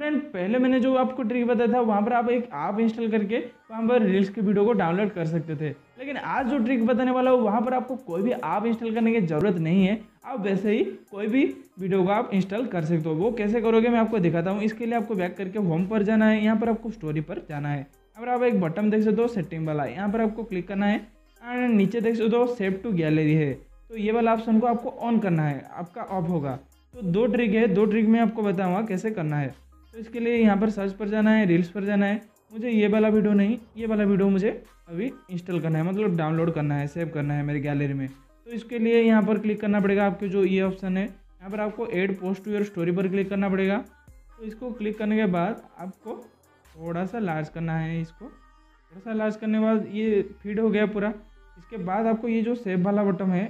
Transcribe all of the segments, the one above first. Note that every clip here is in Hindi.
फ्रेंड पहले मैंने जो आपको ट्रिक बताया था, वहाँ पर आप एक ऐप इंस्टॉल करके वहाँ पर रील्स की वीडियो को डाउनलोड कर सकते थे। लेकिन आज जो ट्रिक बताने वाला हूँ, वहाँ पर आपको कोई भी ऐप इंस्टॉल करने की ज़रूरत नहीं है। आप वैसे ही कोई भी वीडियो को आप इंस्टॉल कर सकते हो। वो कैसे करोगे मैं आपको दिखाता हूँ। इसके लिए आपको बैक करके होम पर जाना है। यहाँ पर आपको स्टोरी पर जाना है। यहाँ पर आप एक बटन देख सकते हो सेटिंग वाला। यहाँ पर आपको क्लिक करना है एंड नीचे देख सकते हो सेव टू गैलरी है। तो ये वाला ऑप्शन को आपको ऑन करना है। आपका ऑफ़ होगा। तो दो ट्रिक है। दो ट्रिक मैं आपको बताऊँगा कैसे करना है। तो इसके लिए यहाँ पर सर्च पर जाना है रील्स पर जाना है। मुझे ये वाला वीडियो नहीं, ये वाला वीडियो मुझे अभी इंस्टॉल करना है मतलब डाउनलोड करना है सेव करना है मेरी गैलरी में। तो इसके लिए यहाँ पर क्लिक करना पड़ेगा आपके जो ये ऑप्शन है। यहाँ पर आपको add post to your story पर क्लिक करना पड़ेगा। तो इसको क्लिक करने के बाद आपको थोड़ा सा लार्ज करना है इसको। थोड़ा सा लार्ज करने के बाद ये फ़ीड हो गया पूरा। इसके बाद आपको ये जो सेव वाला बटन है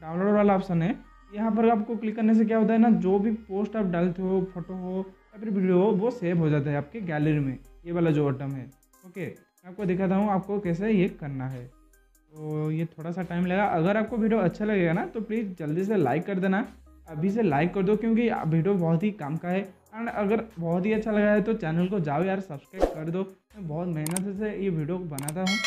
डाउनलोड वाला ऑप्शन है, यहाँ पर आपको क्लिक करने से क्या होता है ना, जो भी पोस्ट आप डालते हो फ़ोटो हो फिर वीडियो वो सेव हो जाता है आपके गैलरी में। ये वाला जो बटन है। ओके मैं आपको दिखाता हूँ आपको कैसे ये करना है। तो ये थोड़ा सा टाइम लगा। अगर आपको वीडियो अच्छा लगेगा ना तो प्लीज़ जल्दी से लाइक कर देना। अभी से लाइक कर दो, क्योंकि वीडियो बहुत ही काम का है। एंड अगर बहुत ही अच्छा लगा है तो चैनल को जाओ यार सब्सक्राइब कर दो। मैं बहुत मेहनत से ये वीडियो बनाता हूँ।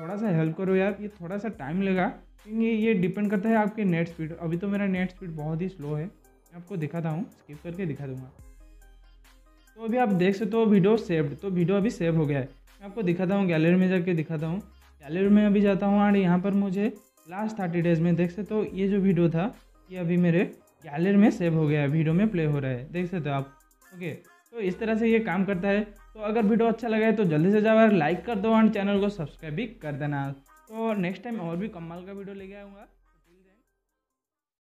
थोड़ा सा हेल्प करो यार, ये थोड़ा सा टाइम लगा। क्योंकि ये डिपेंड करता है आपके नेट स्पीड अभी तो मेरा नेट स्पीड बहुत ही स्लो है। मैं आपको दिखाता हूँ स्किप करके दिखा दूँगा। तो अभी आप देख सकते हो वीडियो सेव्ड तो वीडियो अभी सेव हो गया है। मैं आपको दिखाता हूँ गैलरी में जाके दिखाता हूँ। गैलरी में अभी जाता हूँ एंड यहाँ पर मुझे लास्ट थर्टी डेज़ में देख सकते हो, ये जो वीडियो था, ये अभी मेरे गैलरी में सेव हो गया है वीडियो में प्ले हो रहा है। देख सकते हो आप। ओके तो इस तरह से ये काम करता है। तो अगर वीडियो अच्छा लगा है तो जल्दी से जाओ लाइक कर दो एंड चैनल को सब्सक्राइब भी कर देना। तो नेक्स्ट टाइम और भी कमाल का वीडियो लेके आऊँगा।